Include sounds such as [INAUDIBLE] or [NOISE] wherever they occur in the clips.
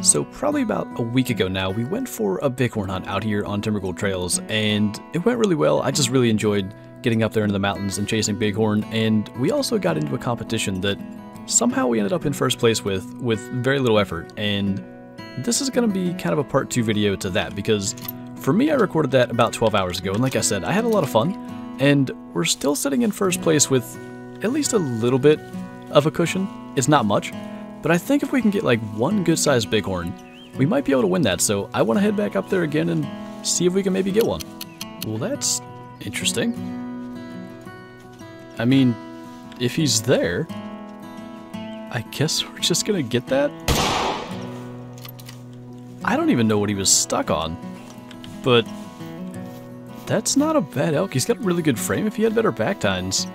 So probably about a week ago now, we went for a bighorn hunt out here on Timbergold Trails, and it went really well. I just really enjoyed getting up there into the mountains and chasing bighorn, and we also got into a competition that somehow we ended up in first place with, with very little effort, and this is going to be kind of a part two video to that, because for me, I recorded that about 12 hours ago, and like I said, I had a lot of fun, and we're still sitting in first place with at least a little bit of a cushion. It's not much, but I think if we can get like one good sized bighorn, we might be able to win that. So I want to head back up there again and see if we can maybe get one. Well, that's interesting. I mean, if he's there, I guess [LAUGHS] we're just gonna get that? I don't even know what he was stuck on, but that's not a bad elk. He's got a really good frame. If he had better back tines,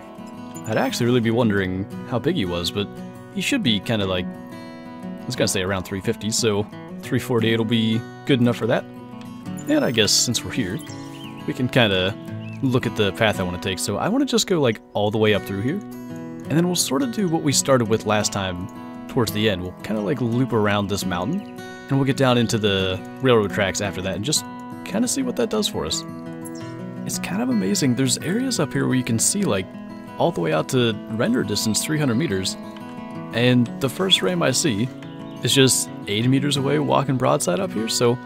I'd actually really be wondering how big he was, but he should be kind of like, I was gonna say around 350, so 348 will be good enough for that. And I guess since we're here, we can kind of look at the path I want to take. So I want to just go like all the way up through here, and then we'll sort of do what we started with last time towards the end. We'll kind of like loop around this mountain, and we'll get down into the railroad tracks after that and just kind of see what that does for us. It's kind of amazing. There's areas up here where you can see like all the way out to render distance 300 meters, and the first ram I see is just 80 meters away walking broadside up here, so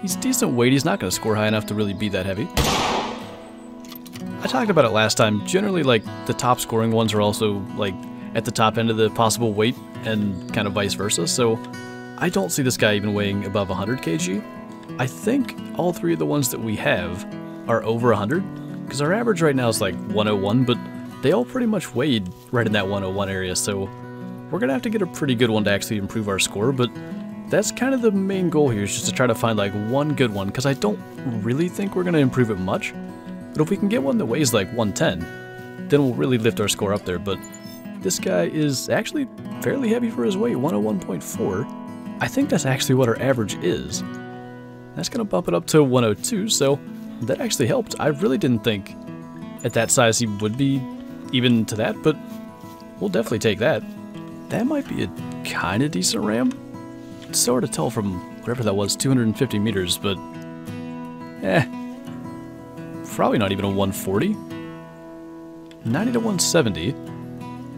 he's decent weight. He's not going to score high enough to really be that heavy. I talked about it last time. Generally, like, the top scoring ones are also, like, at the top end of the possible weight and kind of vice versa, so I don't see this guy even weighing above 100 kg. I think all three of the ones that we have are over 100, because our average right now is like 101, but they all pretty much weighed right in that 101 area, so we're going to have to get a pretty good one to actually improve our score, but that's kind of the main goal here, is just to try to find like one good one, because I don't really think we're going to improve it much. But if we can get one that weighs like 110, then we'll really lift our score up there. But this guy is actually fairly heavy for his weight, 101.4. I think that's actually what our average is. That's going to bump it up to 102, so that actually helped. I really didn't think at that size he would be even to that, but we'll definitely take that. That might be a kind of decent ram. It's hard to tell from whatever that was, 250 meters, but eh. Probably not even a 140. 90 to 170.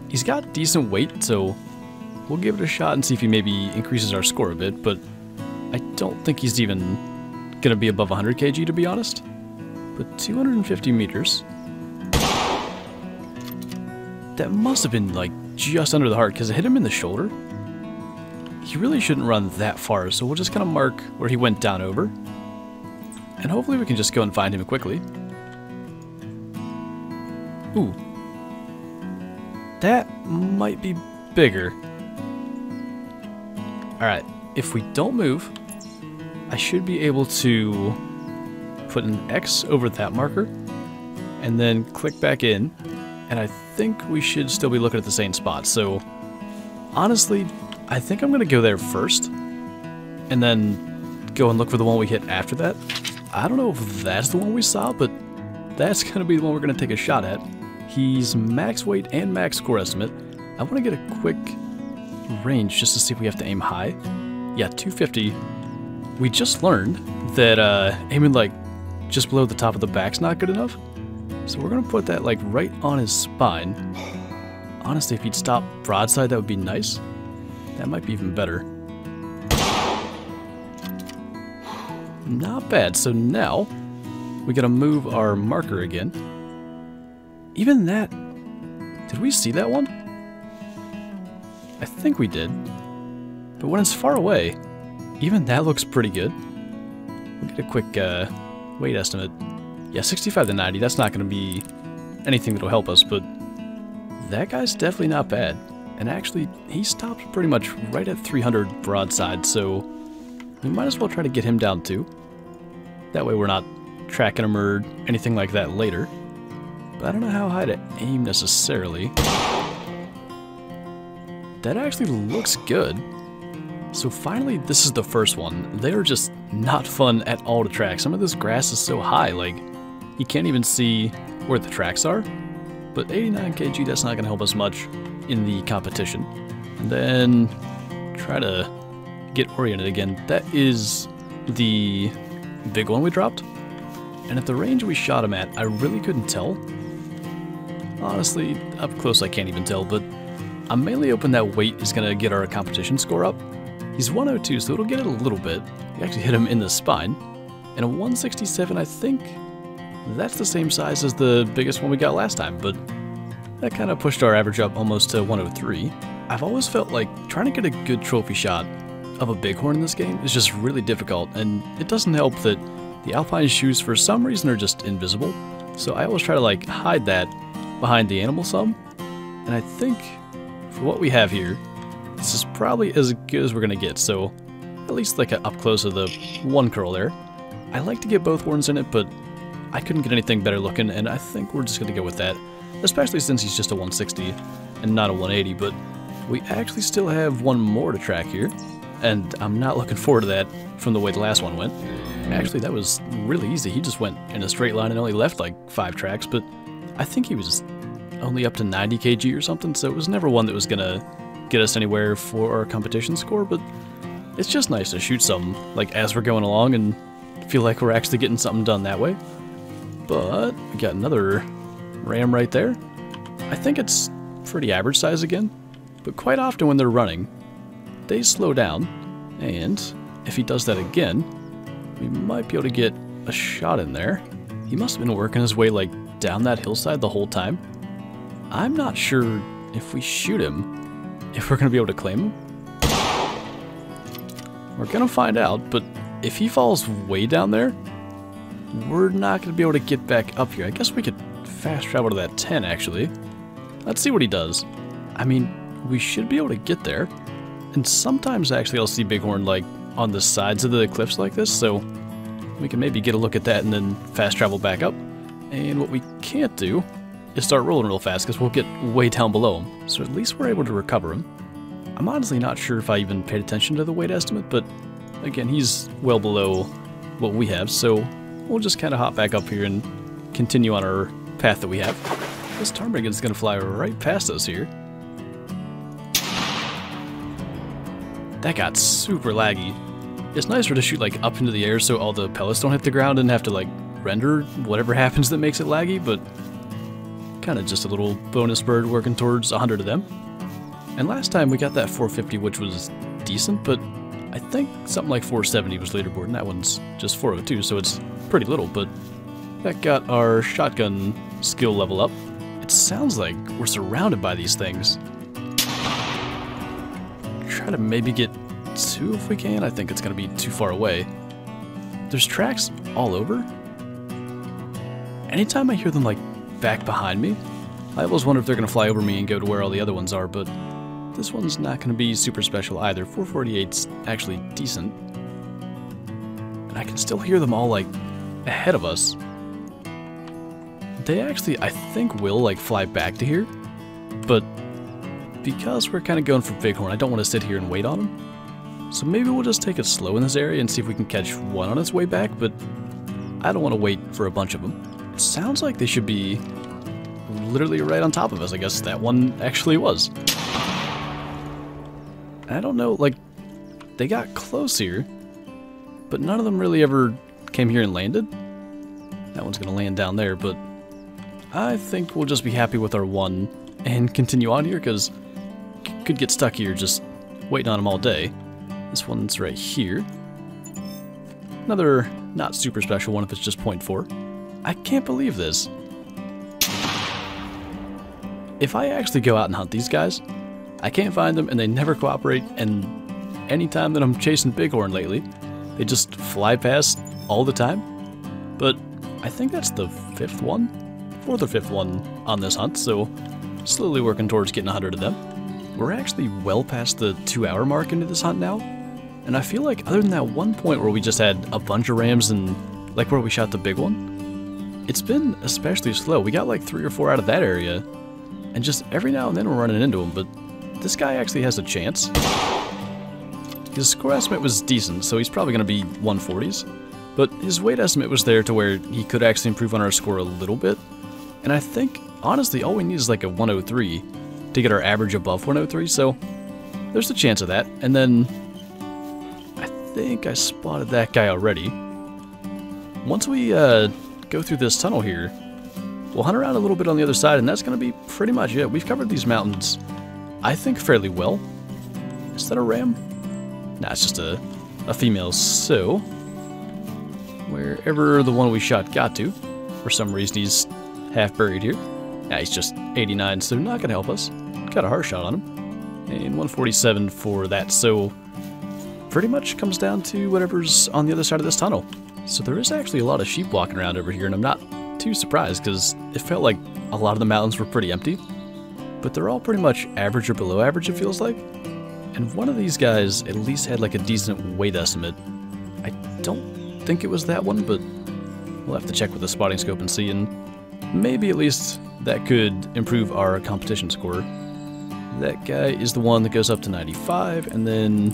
He's got decent weight, so we'll give it a shot and see if he maybe increases our score a bit, but I don't think he's even going to be above 100 kg to be honest. But 250 meters. That must have been like just under the heart because it hit him in the shoulder. He really shouldn't run that far, so we'll just kind of mark where he went down over. And hopefully we can just go and find him quickly. Ooh. That might be bigger. Alright, if we don't move, I should be able to put an X over that marker and then click back in and I think we should still be looking at the same spot. So honestly, I think I'm going to go there first and then go and look for the one we hit after that. I don't know if that's the one we saw, but that's [LAUGHS] going to be the one we're going to take a shot at. He's max weight and max score estimate. I want to get a quick range just to see if we have to aim high. Yeah, 250. We just learned that uh, aiming like just below the top of the back's not good enough. So we're gonna put that like right on his spine. Honestly, if he'd stop broadside, that would be nice. That might be even better. Not bad. So now we gotta move our marker again. Even that, did we see that one? I think we did. But when it's far away, even that looks pretty good. We'll get a quick uh, weight estimate. Yeah, 65 to 90, that's not going to be anything that'll help us, but that guy's definitely not bad. And actually, he stopped pretty much right at 300 broadside, so we might as well try to get him down too. That way we're not tracking him or anything like that later. But I don't know how high to aim necessarily. That actually looks good. So finally, this is the first one. They are just not fun at all to track. Some of this grass is so high, like, you can't even see where the tracks are. But 89 kg, that's not going to help us much in the competition. And then try to get oriented again, that is the big one we dropped. And at the range we shot him at, I really couldn't tell. Honestly, up close I can't even tell, but I'm mainly hoping that weight is going to get our competition score up. He's 102, so it'll get it a little bit. We actually hit him in the spine. And a 167, I think that's the same size as the biggest one we got last time, but that kind of pushed our average up almost to 103. I've always felt like trying to get a good trophy shot of a bighorn in this game is just really difficult, and it doesn't help that the alpine shoes for some reason are just invisible, so I always try to like hide that behind the animal some, and I think for what we have here, this is probably as good as we're gonna get, so at least like up close of the one curl there. I like to get both horns in it, but I couldn't get anything better looking, and I think we're just gonna go with that, especially since he's just a 160 and not a 180, but we actually still have one more to track here, and I'm not looking forward to that from the way the last one went. Actually, that was really easy. He just went in a straight line and only left like five tracks, but I think he was only up to 90 kg or something, so it was never one that was gonna get us anywhere for our competition score, but it's just nice to shoot some like as we're going along and feel like we're actually getting something done that way. But we got another ram right there. I think it's pretty average size again, but quite often when they're running, they slow down, and if he does that again, we might be able to get a shot in there. He must have been working his way like down that hillside the whole time. I'm not sure if we shoot him, if we're going to be able to claim him. We're going to find out, but if he falls way down there, we're not going to be able to get back up here. I guess we could fast travel to that 10, actually. Let's see what he does. I mean, we should be able to get there. And sometimes, actually, I'll see Bighorn, like, on the sides of the cliffs like this, so we can maybe get a look at that and then fast travel back up. And what we can't do is start rolling real fast, because we'll get way down below him. So at least we're able to recover him. I'm honestly not sure if I even paid attention to the weight estimate, but again, he's well below what we have, so we'll just kind of hop back up here and continue on our path that we have. This ptarmigan's going to fly right past us here. That got super laggy. It's nicer to shoot like up into the air so all the pellets don't hit the ground and have to like render whatever [LAUGHS] happens that makes it laggy, but kind of just a little bonus bird working towards 100 of them. And last time we got that 450, which was decent, but I think something like 470 was leaderboard, and that one's just 402, so it's pretty little, but that got our shotgun skill level up. It sounds like we're surrounded by these things. Try to maybe get two if we can. I think it's going to be too far away. There's tracks all over. Anytime I hear them like back behind me, I always wonder if they're going to fly over me and go to where all the other ones are, but this one's not going to be super special either. 448's actually decent. And I can still hear them all, like, ahead of us. They actually, I think, will, like, fly back to here. But because we're kind of going for Bighorn, I don't want to sit here and wait on them. So maybe we'll just take it slow in this area and see if we can catch one on its way back, but I don't want to wait for a bunch of them. It sounds like they should be literally right on top of us. I guess that one actually was. I don't know, like, they got close here, but none of them really ever came here and landed. That one's gonna land down there, but I think we'll just be happy with our one and continue on here, because could get stuck here just waiting on them all day. This one's right here. Another not super special one if it's just 0.4. I can't believe this. If I actually go out and hunt these guys, I can't find them and they never cooperate and anytime that I'm chasing Bighorn lately, they just fly past all the time. But I think that's the fifth one, fourth or fifth one on this hunt, so slowly working towards getting 100 of them. We're actually well past the two hour mark into this hunt now, and I feel like other than that one point where we just had a bunch of rams and like where we shot the big one, it's been especially slow. We got like three or four out of that area, and just every now and then we're running into them, but this guy actually has a chance. His score estimate was decent, so he's probably going to be 140s. But his weight estimate was there to where he could actually improve on our score a little bit. And I think, honestly, all we need is like a 103 to get our average above 103, so there's a chance of that. And then I think I spotted that guy already. Once we uh, go through this tunnel here, we'll hunt around a little bit on the other side, and that's going to be pretty much it. We've covered these mountains, I think, fairly well. Is that a ram? Nah, it's just a, a female. So, wherever the one we shot got to, for some reason he's half buried here. Yeah, he's just 89, so not going to help us. Got a hard shot on him. And 147 for that, so pretty much comes down to whatever's on the other side of this tunnel. So there is actually a lot of sheep walking around over here, and I'm not too surprised because it felt like a lot of the mountains were pretty empty. But they're all pretty much average or below average, it feels like. And one of these guys at least had like a decent weight estimate. I don't think it was that one, but we'll have to check with the spotting scope and see, and maybe at least that could improve our competition score. That guy is the one that goes up to 95, and then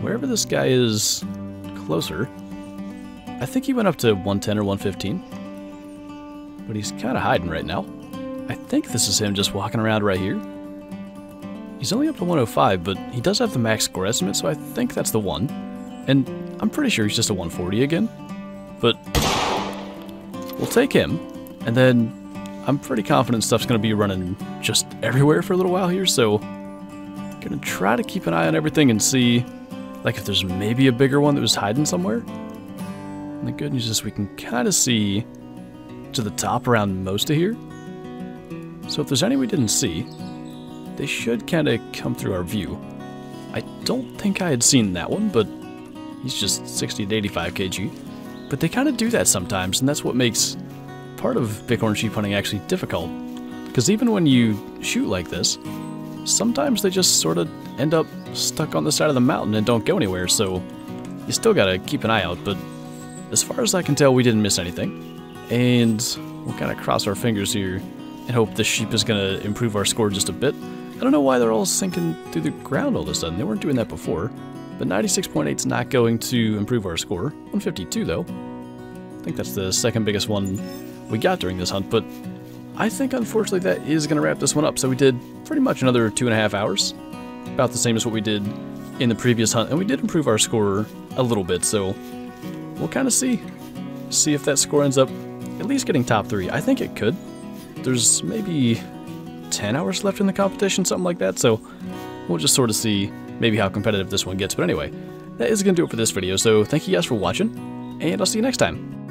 wherever this guy is closer, I think he went up to 110 or 115. But he's kind of hiding right now. I think this is him just walking around right here. He's only up to 105, but he does have the max score estimate, so I think that's the one. And I'm pretty sure he's just a 140 again. But we'll take him, and then I'm pretty confident stuff's going to be running just everywhere for a little while here, so I'm going to try to keep an eye on everything and see like if there's maybe a bigger one that was hiding somewhere. And the good news is we can kind of see to the top around most of here. So if there's any we didn't see, they should kind of come through our view. I don't think I had seen that one, but he's just 60 to 85 kg. But they kind of do that sometimes, and that's what makes part of bighorn sheep hunting actually difficult. Because even when you shoot like this, sometimes they just sort of end up stuck on the side of the mountain and don't go anywhere, so you still gotta keep an eye out, but as far as I can tell, we didn't miss anything. And we'll kind of cross our fingers here and hope the sheep is gonna improve our score just a bit. I don't know why they're all sinking through the ground all of a sudden. They weren't doing that before. But 96.8 is not going to improve our score. 152 though. I think that's the second biggest one we got during this hunt, but I think unfortunately that is going to wrap this one up. So we did pretty much another two and a half hours about the same as what we did in the previous hunt, and we did improve our score a little bit, so we'll kind of see. See if that score ends up at least getting top three. I think it could. There's maybe 10 hours left in the competition, something like that, so we'll just sort of see maybe how competitive this one gets. But anyway, that is going to do it for this video, so thank you guys for watching, and I'll see you next time.